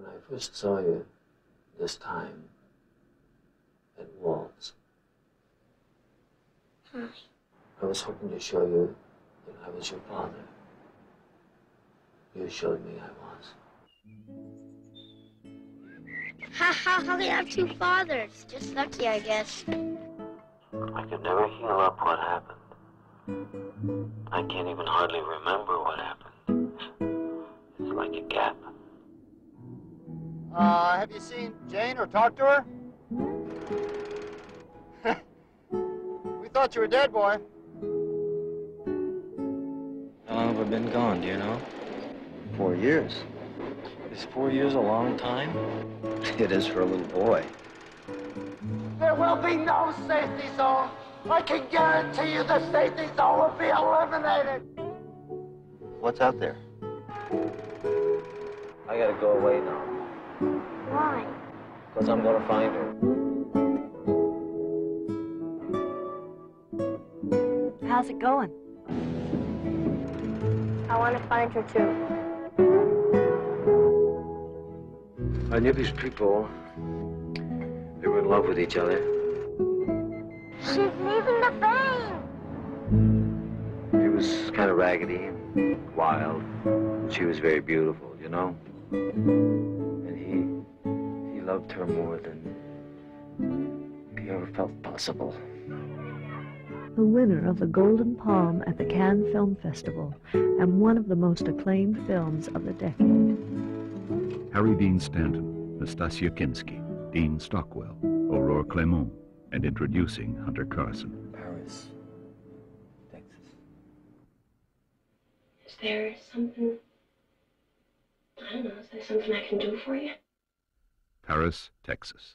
When I first saw you this time at Walt's, Hi. Hmm. I was hoping to show you that I was your father. You showed me I was. How, how, how can have two fathers? Just lucky, I guess. I could never heal up what happened. I can't even hardly remember what happened. It's like a gap. Uh, have you seen Jane or talked to her? we thought you were dead, boy. How long have I been gone, do you know? Four years. Is four years a long time? It is for a little boy. There will be no safety zone. I can guarantee you the safety zone will be eliminated. What's out there? I gotta go away now, Why? because I'm gonna find her. How's it going? I want to find her too. I knew these people. They were in love with each other. She's leaving the vein. He was kind of raggedy and wild. She was very beautiful, you know? And he loved her more than he ever felt possible. The winner of the Golden Palm at the Cannes Film Festival and one of the most acclaimed films of the decade. Harry Dean Stanton, Nastassja Kinski, Dean Stockwell, Aurore Clement, and introducing Hunter Carson. Paris, Texas. Is there something, I don't know, is there something I can do for you? Paris, Texas.